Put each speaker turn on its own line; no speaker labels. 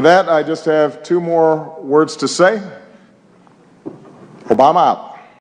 with that, I just have two more words to say. Obama out.